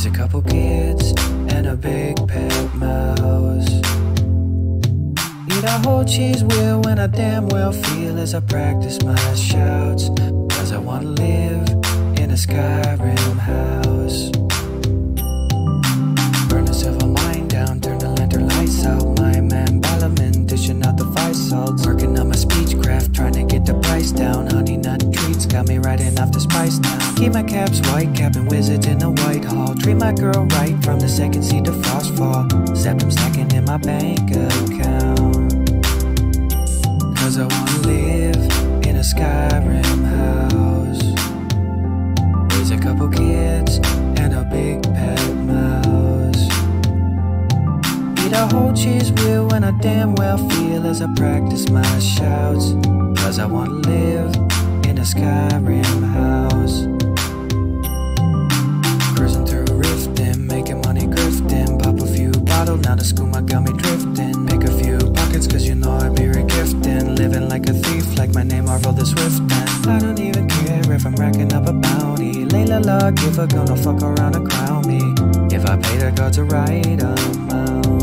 Raise a couple kids and a big pet mouse. Eat a whole cheese wheel when I damn well feel as I practice my shouts. Cause I wanna live in a Skyrim house. Burn the silver mine down, turn the lantern lights out. My man Balimund dishing out the fire salts. Working on my speechcraft, trying to get the price down. Honey nut treats got me riding off the spice now. Keep my caps white, capping wizards in the white hall. My girl right from the Second Seed to frost fall. Septim stacking in my bank account. Cause I wanna live in a Skyrim house. Raise a couple kids and a big pet mouse. Eat a whole cheese wheel when I damn well feel as I practice my shouts. Cause I wanna live in a Skyrim house. The Swift. I don't even care if I'm racking up a bounty. Layla la, give a gonna fuck around and crown me. If I pay the gods a right amount.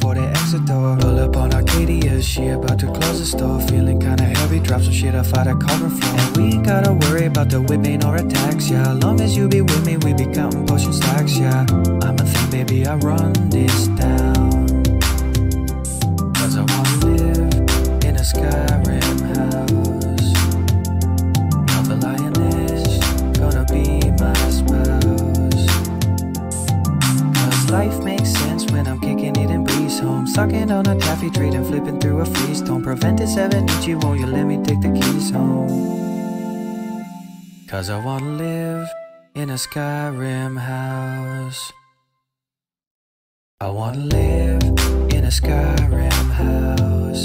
For the exit door. Pull up on Arcadia, she about to close the store. Feeling kinda heavy, drop some shit off out of carbon floor. And we ain't gotta worry about the whipping or attacks, yeah. Long as you be with me, we be counting potion stacks, yeah. I'm a thing, baby, I run this down. Sucking on a taffy treat and flipping through a freeze. Don't prevent it, seven inch, you won't you let me take the keys home? Cause I wanna live in a Skyrim house. I wanna live in a Skyrim house.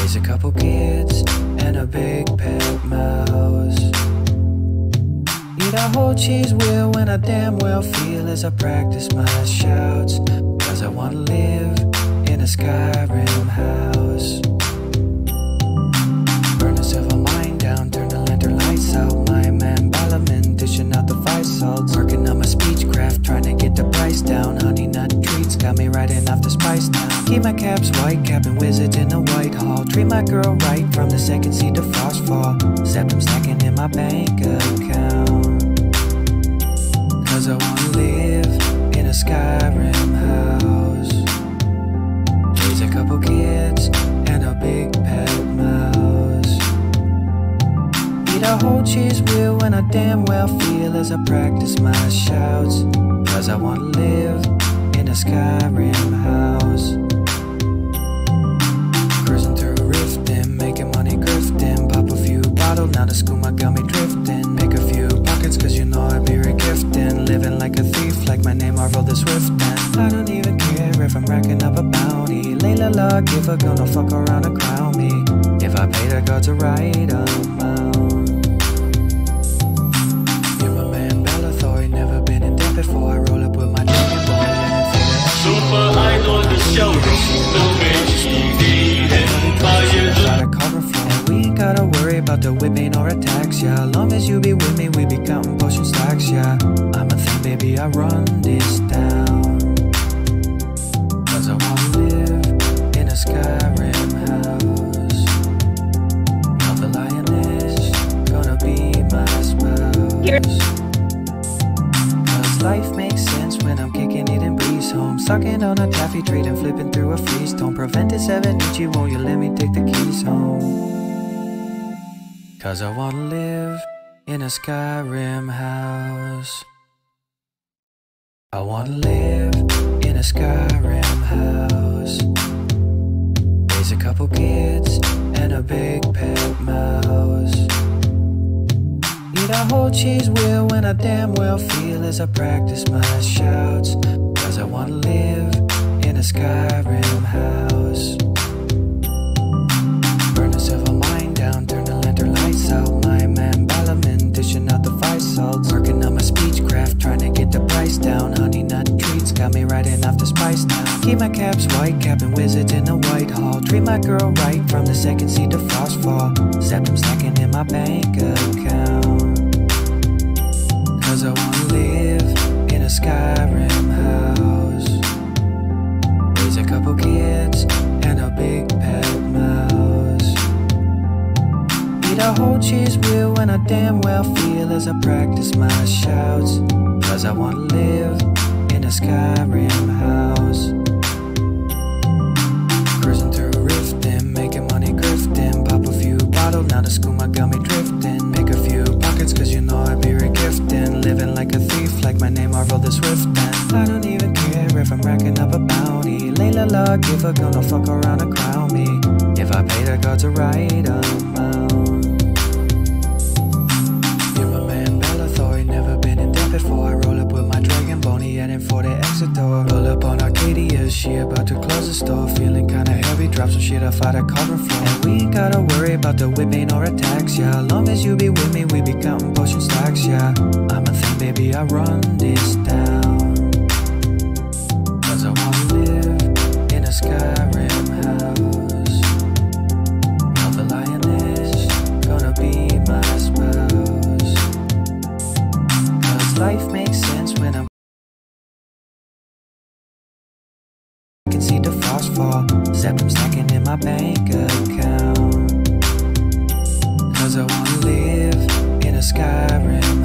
Raise a couple kids and a big pet mouse. Eat a whole cheese wheel when I damn well feel as I practice my shouts. I wanna live in a Skyrim house. Burn the silver mine down, turn the lantern lights out. My man Balimund dishing out the fire salts. Working on my speechcraft, trying to get the price down. Honey nut treats got me riding off the spice now. Keep my caps white, capping wizards in the white hall. Treat my girl right from the Second Seed to frost fall. Septim stacking in my bank account. Cause I wanna live Whole cheese wheel when I damn well feel as I practice my shouts. Cause I wanna live in a Skyrim house. Cruising through Riften, making money grifting. Pop a few bottles, now the skooma got me drifting. Make a few pockets, cause you know I be regifting. Living like a thief, like my name Marvel the Swift. And I don't even care if I'm racking up a bounty. Layla la, give a gonna fuck around and crown me. If I pay the gods a right amount. The whipping or attacks, yeah. Long as you be with me, we be potion stacks, yeah. I'm a thing, baby, I run this down. Cause I wanna live in a Skyrim house. Now the lioness gonna be my spouse. Cause life makes sense when I'm kicking it in Breezehome. Sucking on a taffy treat and flipping through a freeze. Don't prevent it, seven inch, won't you let me take the keys home? Cause I wanna live in a Skyrim house. I wanna live in a Skyrim house. Raise a couple kids and a big pet mouse. Eat a whole cheese wheel when I damn well feel as I practice my shouts. Cause I wanna live in a Skyrim house. Keep my caps white, capping wizards in the white hall. Treat my girl right from the Second Seed to fall. Septim stacking in my bank account. Cause I wanna live in a Skyrim house. Raise a couple kids and a big pet mouse. Eat a whole cheese wheel when I damn well feel as I practice my shouts. Cause I wanna live Marvel the Swift. And I don't even care if I'm racking up a bounty. Layla la, give a gonna fuck around and crown me. If I pay the gods the right amount. You're my man Belethor, never been in debt before. I roll up with my dragon bony, heading for the exit door. Pull up on Arcadia, she about to close the store. Feeling kinda heavy, drop some shit off out of carbon floor. And we ain't gotta worry about the whipping or attacks, yeah. Long as you be with me, we be counting potion stacks, yeah. I'm a baby, I run this down. Cause I wanna live in a Skyrim house. Now the lioness gonna be my spouse. Cause life makes sense when I'm I can see the frost fall. Except I'm stacking in my bank account. Cause I wanna live in a Skyrim